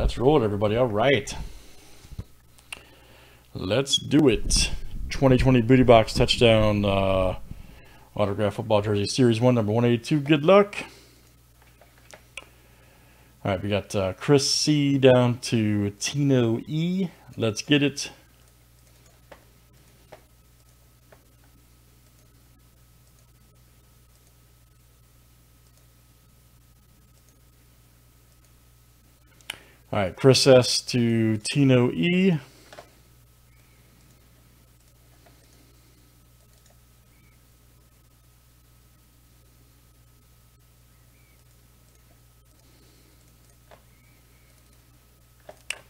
Let's roll it, everybody. All right. Let's do it. 2020 Booty Box Touchdown uh, Autograph Football Jersey Series 1, number 182. Good luck. All right, we got uh, Chris C down to Tino E. Let's get it. All right, Chris S to Tino E.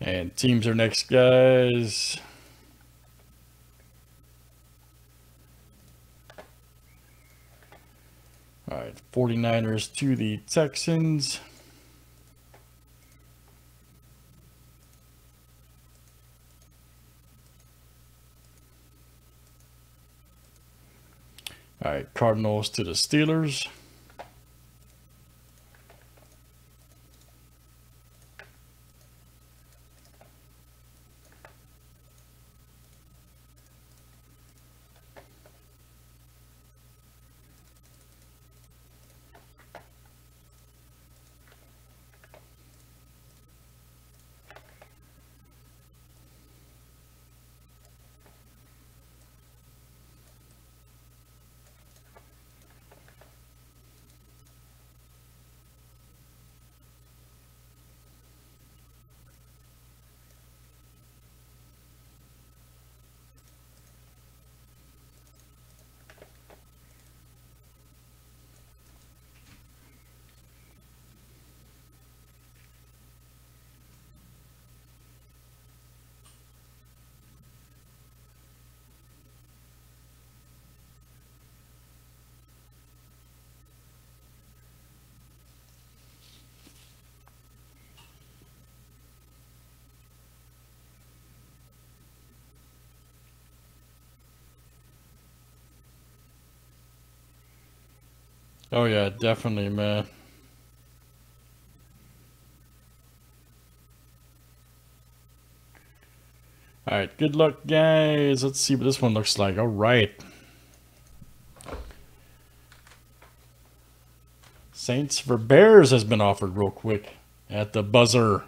And teams are next, guys. All right, 49ers to the Texans. All right, Cardinals to the Steelers. Oh yeah, definitely, man. All right, good luck, guys. Let's see what this one looks like. All right. Saints for Bears has been offered real quick at the buzzer.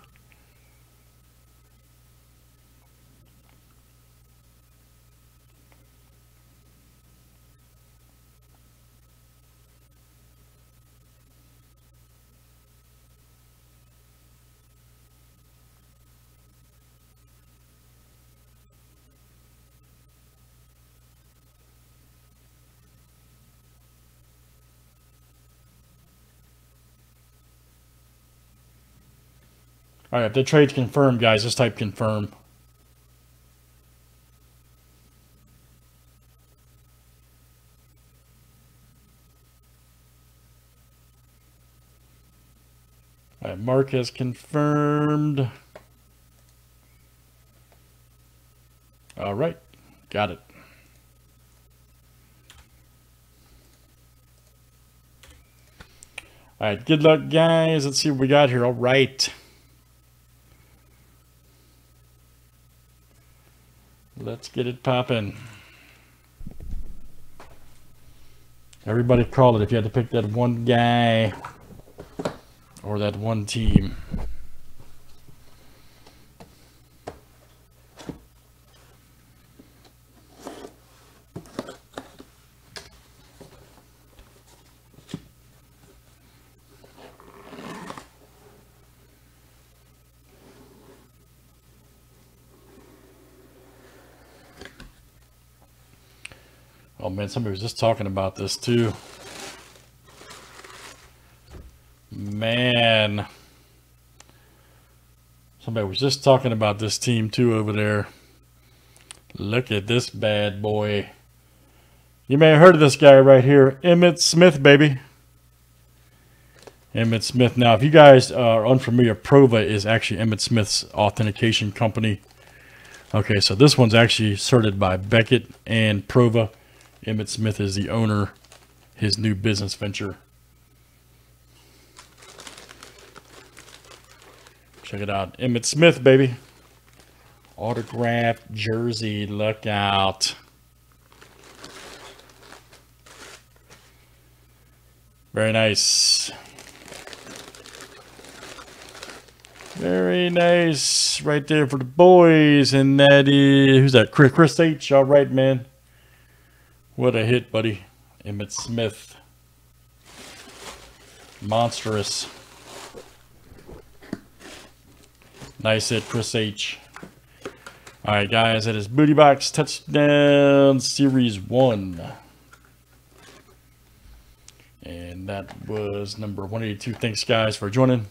All right, if the trade's confirmed, guys, just type confirm. All right, Mark has confirmed. All right, got it. All right, good luck, guys. Let's see what we got here. All right. Let's get it popping. Everybody call it if you had to pick that one guy or that one team. Oh man, somebody was just talking about this too. Man. Somebody was just talking about this team too over there. Look at this bad boy. You may have heard of this guy right here. Emmitt Smith, baby. Emmitt Smith. Now, if you guys are unfamiliar, Prova is actually Emmitt Smith's authentication company. Okay, so this one's actually certified by Beckett and Prova. Emmitt Smith is the owner, his new business venture. Check it out. Emmitt Smith, baby. Autographed jersey. Look out. Very nice. Very nice. Right there for the boys. And that is, who's that? Chris, Chris H. All right, man. What a hit, buddy. Emmitt Smith. Monstrous. Nice hit, Chris H. All right, guys, that is Booty Box Touchdown Series 1. And that was number 182. Thanks, guys, for joining.